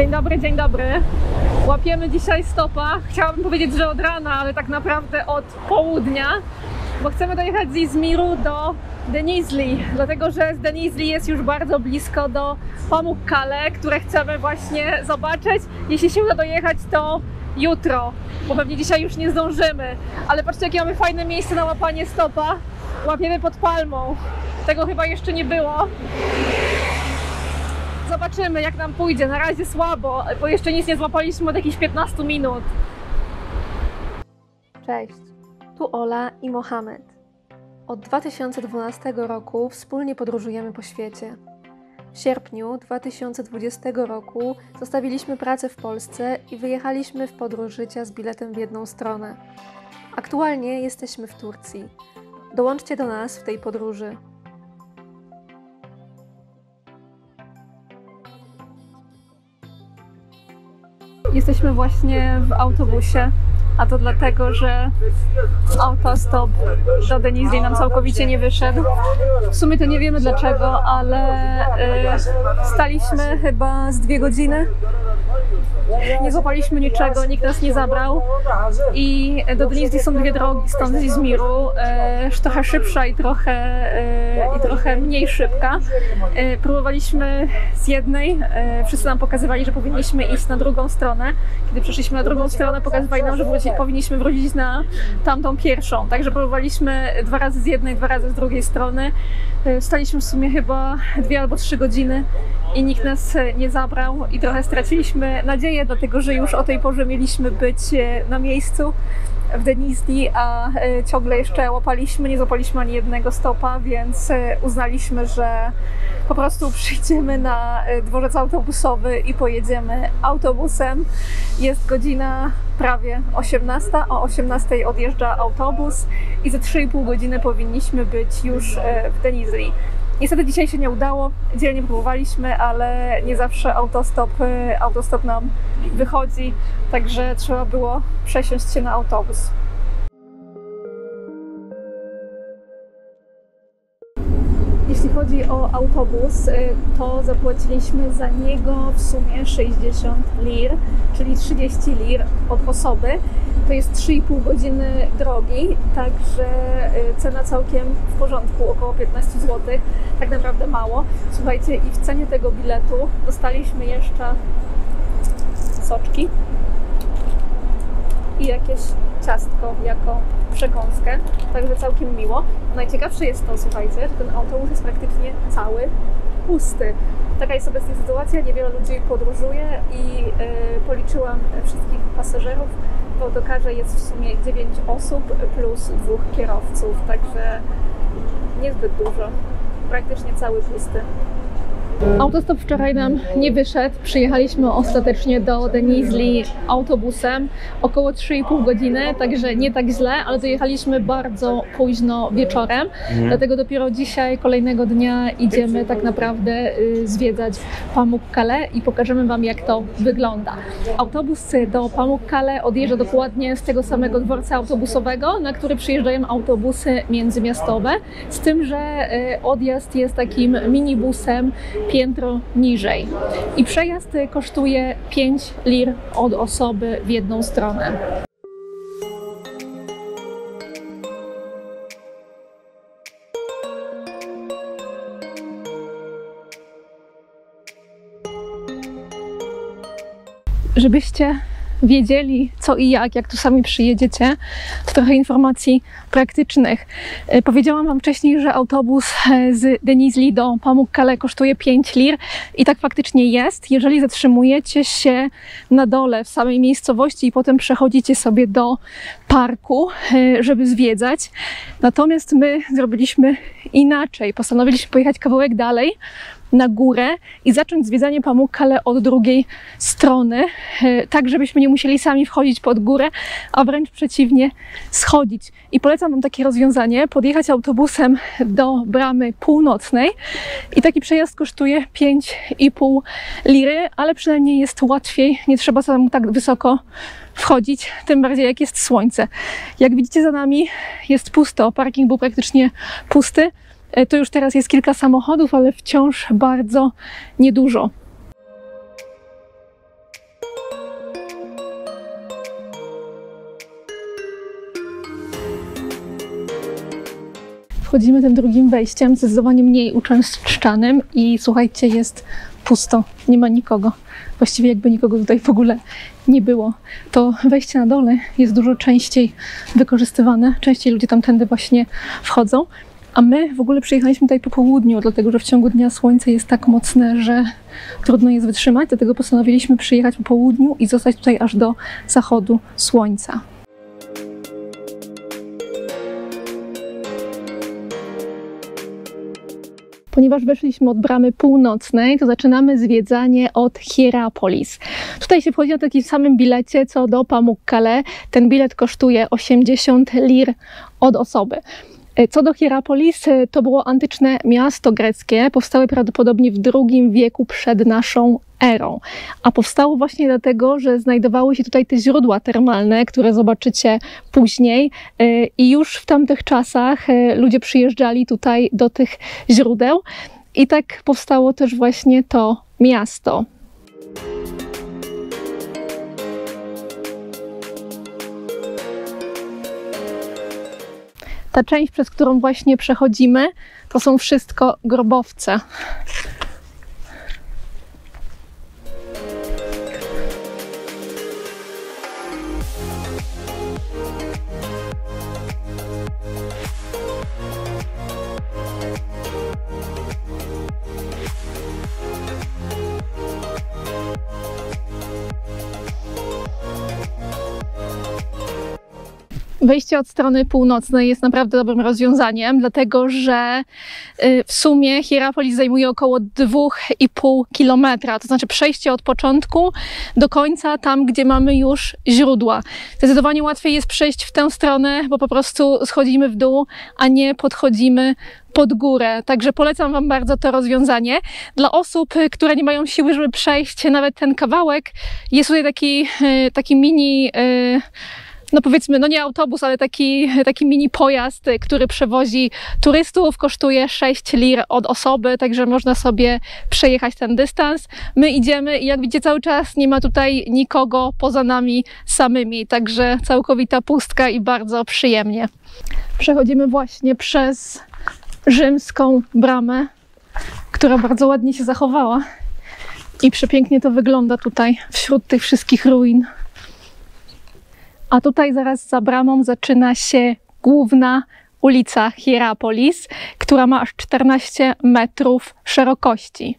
Dzień dobry, dzień dobry. Łapiemy dzisiaj stopa. Chciałabym powiedzieć, że od rana, ale tak naprawdę od południa, bo chcemy dojechać z Izmiru do Denizli, dlatego że z Denizli jest już bardzo blisko do Pamukkale, które chcemy właśnie zobaczyć. Jeśli się uda dojechać, to jutro, bo pewnie dzisiaj już nie zdążymy. Ale patrzcie, jakie mamy fajne miejsce na łapanie stopa. Łapiemy pod palmą. Tego chyba jeszcze nie było. Zobaczymy, jak nam pójdzie. Na razie słabo, bo jeszcze nic nie złapaliśmy od jakichś 15 minut. Cześć, tu Ola i Mohamed. Od 2012 roku wspólnie podróżujemy po świecie. W sierpniu 2020 roku zostawiliśmy pracę w Polsce i wyjechaliśmy w podróż życia z biletem w jedną stronę. Aktualnie jesteśmy w Turcji. Dołączcie do nas w tej podróży. Jesteśmy właśnie w autobusie, a to dlatego, że autostop do Denizli nam całkowicie nie wyszedł. W sumie to nie wiemy dlaczego, ale y, staliśmy chyba z dwie godziny. Nie złapaliśmy niczego, nikt nas nie zabrał i do Denizli są dwie drogi stąd z Izmiru, e, trochę szybsza i trochę, e, i trochę mniej szybka. E, próbowaliśmy z jednej, e, wszyscy nam pokazywali, że powinniśmy iść na drugą stronę. Kiedy przeszliśmy na drugą stronę, pokazywali nam, że powinniśmy wrócić na tamtą pierwszą. Także próbowaliśmy dwa razy z jednej, dwa razy z drugiej strony. E, Staliśmy w sumie chyba dwie albo trzy godziny i nikt nas e, nie zabrał i trochę straciliśmy nadzieję, dlatego że już o tej porze mieliśmy być e, na miejscu w Denizli, a e, ciągle jeszcze łapaliśmy, nie złapaliśmy ani jednego stopa, więc e, uznaliśmy, że po prostu przyjdziemy na dworzec autobusowy i pojedziemy autobusem. Jest godzina prawie 18, o 18 odjeżdża autobus i za 3,5 godziny powinniśmy być już w Denizli. Niestety dzisiaj się nie udało, dzielnie próbowaliśmy, ale nie zawsze autostop, e, autostop nam wychodzi, także trzeba było przesiąść się na autobus. Chodzi o autobus, y, to zapłaciliśmy za niego w sumie 60 lir, czyli 30 lir od osoby. To jest 3,5 godziny drogi, także y, cena całkiem w porządku, około 15 zł, tak naprawdę mało. Słuchajcie, i w cenie tego biletu dostaliśmy jeszcze soczki i jakieś ciastko jako przekąskę, także całkiem miło. Najciekawsze jest to, słuchajcie, że ten autobus jest praktycznie cały pusty. Taka jest obecnie sytuacja, niewiele ludzi podróżuje i e, policzyłam wszystkich pasażerów. W autokarze jest w sumie 9 osób plus dwóch kierowców, także niezbyt dużo. Praktycznie cały pusty. Autostop wczoraj nam nie wyszedł. Przyjechaliśmy ostatecznie do Denizli autobusem około 3,5 godziny, także nie tak źle, ale dojechaliśmy bardzo późno wieczorem. Dlatego dopiero dzisiaj, kolejnego dnia, idziemy tak naprawdę y, zwiedzać Pamukkale i pokażemy Wam, jak to wygląda. Autobus do Pamukkale odjeżdża dokładnie z tego samego dworca autobusowego, na który przyjeżdżają autobusy międzymiastowe, z tym, że y, odjazd jest takim minibusem piętro niżej. I przejazd y, kosztuje 5 lir od osoby w jedną stronę. Żebyście wiedzieli co i jak, jak tu sami przyjedziecie, to trochę informacji praktycznych. E, Powiedziałam Wam wcześniej, że autobus e, z Denizli do Pamukkale kosztuje 5 lir i tak faktycznie jest. Jeżeli zatrzymujecie się na dole w samej miejscowości i potem przechodzicie sobie do parku, e, żeby zwiedzać. Natomiast my zrobiliśmy inaczej. Postanowiliśmy pojechać kawałek dalej, na górę i zacząć zwiedzanie Pamukkale od drugiej strony, e, tak żebyśmy nie musieli sami wchodzić pod górę, a wręcz przeciwnie, schodzić. I polecam Wam takie rozwiązanie, podjechać autobusem do bramy północnej i taki przejazd kosztuje 5,5 liry, ale przynajmniej jest łatwiej, nie trzeba samemu tak wysoko wchodzić, tym bardziej jak jest słońce. Jak widzicie za nami jest pusto, parking był praktycznie pusty. E, to już teraz jest kilka samochodów, ale wciąż bardzo niedużo. Wchodzimy tym drugim wejściem, zdecydowanie mniej uczęszczanym i słuchajcie, jest pusto, nie ma nikogo. Właściwie jakby nikogo tutaj w ogóle nie było. To wejście na dole jest dużo częściej wykorzystywane, częściej ludzie tamtędy właśnie wchodzą. A my w ogóle przyjechaliśmy tutaj po południu, dlatego że w ciągu dnia słońce jest tak mocne, że trudno jest wytrzymać. Dlatego postanowiliśmy przyjechać po południu i zostać tutaj aż do zachodu słońca. Ponieważ weszliśmy od bramy północnej, to zaczynamy zwiedzanie od Hierapolis. Tutaj się wchodzi na takim samym bilecie co do Pamukkale. Ten bilet kosztuje 80 lir od osoby. Co do Hierapolis, to było antyczne miasto greckie, powstałe prawdopodobnie w II wieku przed naszą erą. A powstało właśnie dlatego, że znajdowały się tutaj te źródła termalne, które zobaczycie później. I już w tamtych czasach ludzie przyjeżdżali tutaj do tych źródeł. I tak powstało też właśnie to miasto. Ta część, przez którą właśnie przechodzimy, to są wszystko grobowce. Wejście od strony północnej jest naprawdę dobrym rozwiązaniem, dlatego że w sumie Hierapolis zajmuje około 2,5 kilometra, to znaczy przejście od początku do końca, tam gdzie mamy już źródła. Zdecydowanie łatwiej jest przejść w tę stronę, bo po prostu schodzimy w dół, a nie podchodzimy pod górę. Także polecam Wam bardzo to rozwiązanie. Dla osób, które nie mają siły, żeby przejść nawet ten kawałek, jest tutaj taki, taki mini no powiedzmy, no nie autobus, ale taki, taki mini pojazd, który przewozi turystów, kosztuje 6 lir od osoby, także można sobie przejechać ten dystans. My idziemy i jak widzicie cały czas nie ma tutaj nikogo poza nami samymi, także całkowita pustka i bardzo przyjemnie. Przechodzimy właśnie przez rzymską bramę, która bardzo ładnie się zachowała i przepięknie to wygląda tutaj wśród tych wszystkich ruin. A tutaj zaraz za bramą zaczyna się główna ulica Hierapolis, która ma aż 14 metrów szerokości.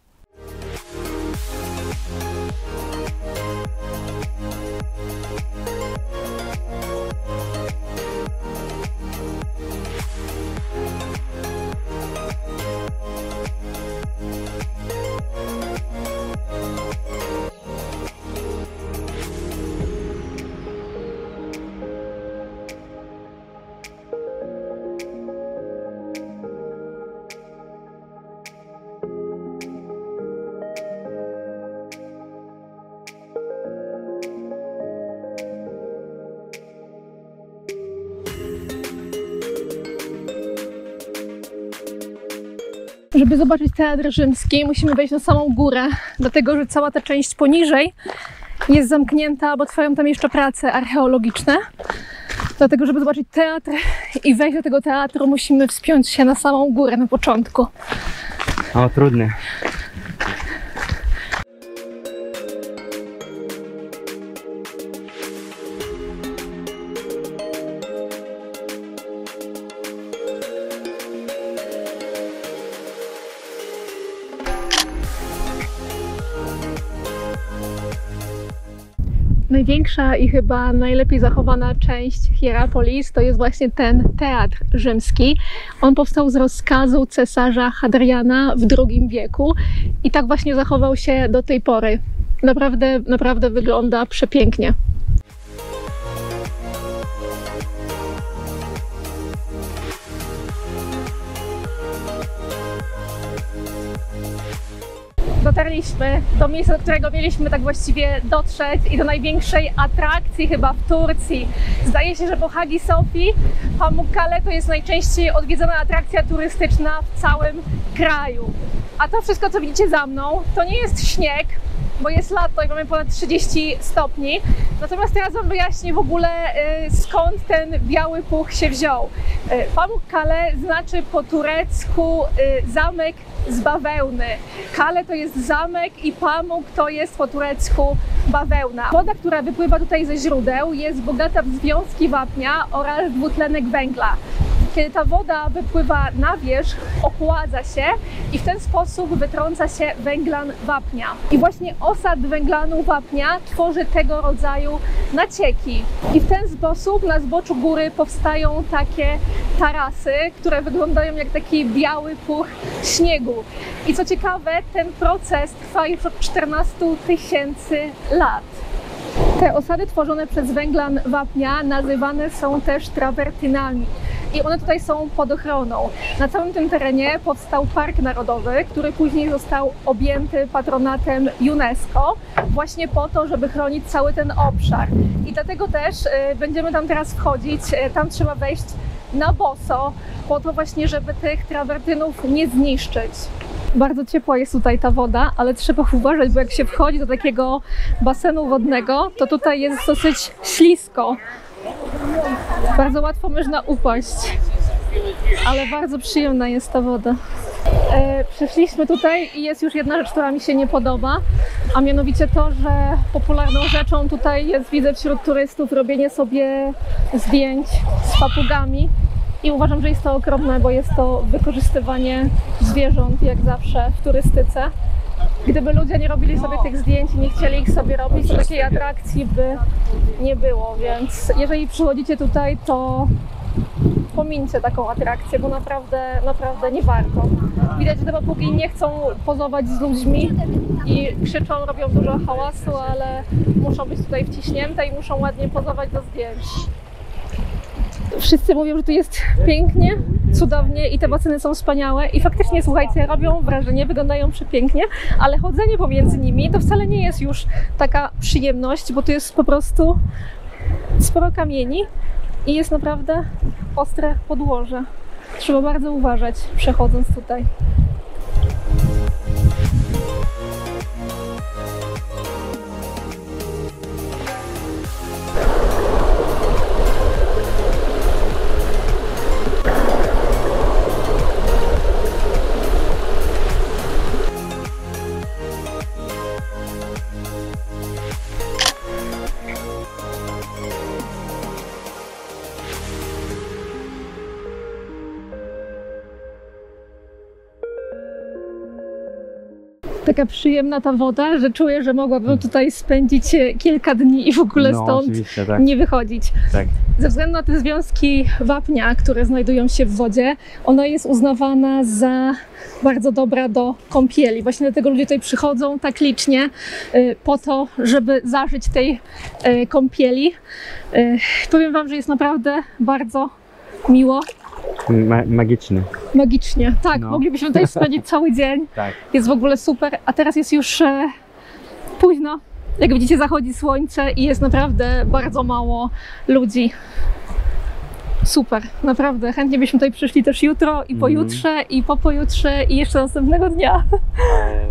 Żeby zobaczyć teatr rzymski, musimy wejść na samą górę, dlatego że cała ta część poniżej jest zamknięta, bo trwają tam jeszcze prace archeologiczne. Dlatego, żeby zobaczyć teatr i wejść do tego teatru, musimy wspiąć się na samą górę na początku. O, trudne. Największa i chyba najlepiej zachowana część Hierapolis to jest właśnie ten teatr rzymski. On powstał z rozkazu cesarza Hadriana w II wieku i tak właśnie zachował się do tej pory. Naprawdę, naprawdę wygląda przepięknie. Dotarliśmy do miejsca, do którego mieliśmy tak właściwie dotrzeć i do największej atrakcji chyba w Turcji. Zdaje się, że po Hagi Sofii Pamukkale to jest najczęściej odwiedzana atrakcja turystyczna w całym kraju. A to wszystko, co widzicie za mną, to nie jest śnieg, bo jest lato i mamy ponad 30 stopni. Natomiast teraz Wam wyjaśnię w ogóle y, skąd ten biały puch się wziął. Y, Pamukkale znaczy po turecku y, zamek z bawełny. Kale to jest zamek i Pamuk to jest po turecku bawełna. Woda, która wypływa tutaj ze źródeł jest bogata w związki wapnia oraz dwutlenek węgla. Kiedy ta woda wypływa na wierzch, ochładza się i w ten sposób wytrąca się węglan wapnia. I właśnie osad węglanu wapnia tworzy tego rodzaju nacieki. I w ten sposób na zboczu góry powstają takie tarasy, które wyglądają jak taki biały puch śniegu. I co ciekawe, ten proces trwa już od 14 tysięcy lat. Te osady tworzone przez węglan wapnia nazywane są też trawertynami. I one tutaj są pod ochroną. Na całym tym terenie powstał Park Narodowy, który później został objęty patronatem UNESCO, właśnie po to, żeby chronić cały ten obszar. I dlatego też y, będziemy tam teraz wchodzić. Y, Tam trzeba wejść na boso, po to właśnie, żeby tych trawertynów nie zniszczyć. Bardzo ciepła jest tutaj ta woda, ale trzeba uważać, bo jak się wchodzi do takiego basenu wodnego, to tutaj jest dosyć ślisko. Bardzo łatwo można upaść, ale bardzo przyjemna jest ta woda. E, Przyszliśmy tutaj i jest już jedna rzecz, która mi się nie podoba, a mianowicie to, że popularną rzeczą tutaj jest, widzę wśród turystów, robienie sobie zdjęć z papugami. I uważam, że jest to okropne, bo jest to wykorzystywanie zwierząt, jak zawsze w turystyce. Gdyby ludzie nie robili sobie tych zdjęć i nie chcieli ich sobie robić, to takiej atrakcji by nie było. Więc jeżeli przychodzicie tutaj, to pomińcie taką atrakcję, bo naprawdę, naprawdę nie warto. Widać, że te papugi nie chcą pozować z ludźmi i krzyczą, robią dużo hałasu, ale muszą być tutaj wciśnięte i muszą ładnie pozować do zdjęć. Wszyscy mówią, że tu jest pięknie, cudownie i te baseny są wspaniałe i faktycznie, słuchajcie, robią wrażenie, wyglądają przepięknie, ale chodzenie pomiędzy nimi to wcale nie jest już taka przyjemność, bo tu jest po prostu sporo kamieni i jest naprawdę ostre podłoże. Trzeba bardzo uważać przechodząc tutaj. Taka przyjemna ta woda, że czuję, że mogłabym tutaj spędzić e, kilka dni i w ogóle no, stąd tak. nie wychodzić. tak. Ze względu na te związki wapnia, które znajdują się w wodzie, ona jest uznawana za bardzo dobra do kąpieli. Właśnie dlatego ludzie tutaj przychodzą tak licznie y, po to, żeby zażyć tej y, kąpieli. Powiem Wam, że jest naprawdę bardzo miło, Ma magiczny. magicznie. Tak, No. moglibyśmy tutaj spędzić cały dzień. Tak. Jest w ogóle super, a teraz jest już e, późno. Jak widzicie, zachodzi słońce i jest naprawdę bardzo mało ludzi. Super, naprawdę. Chętnie byśmy tutaj przyszli też jutro i pojutrze, i po pojutrze, i jeszcze następnego dnia. E,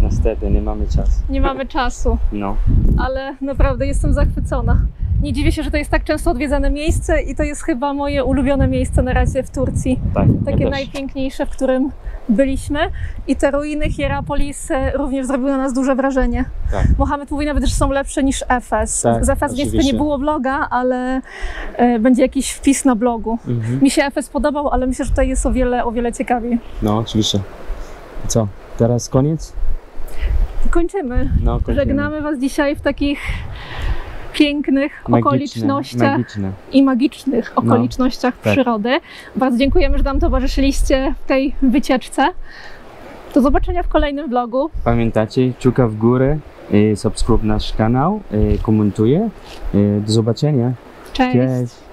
niestety nie mamy czasu. Nie mamy czasu, No. ale naprawdę jestem zachwycona. Nie dziwię się, że to jest tak często odwiedzane miejsce i to jest chyba moje ulubione miejsce na razie w Turcji. Tak. Takie ja najpiękniejsze, w którym byliśmy. I te ruiny Hierapolis e, również zrobiły na nas duże wrażenie. Tak. Mohamed mówi nawet, że są lepsze niż Efes. Tak, Z Efes niestety nie było vloga, ale e, będzie jakiś wpis na blogu. Mhm. Mi się Efes podobał, ale myślę, że tutaj jest o wiele, o wiele ciekawiej. No, oczywiście. Co? Teraz koniec? Kończymy. No, kończymy. Żegnamy Was dzisiaj w takich pięknych Magiczne, okolicznościach Magiczne. i magicznych okolicznościach tak. przyrody. Bardzo dziękujemy, że nam towarzyszyliście w tej wycieczce. Do zobaczenia w kolejnym vlogu. Pamiętacie, czuka w górę, e, subskryb nasz kanał, e, komentuje. E, do zobaczenia. Cześć. Cześć.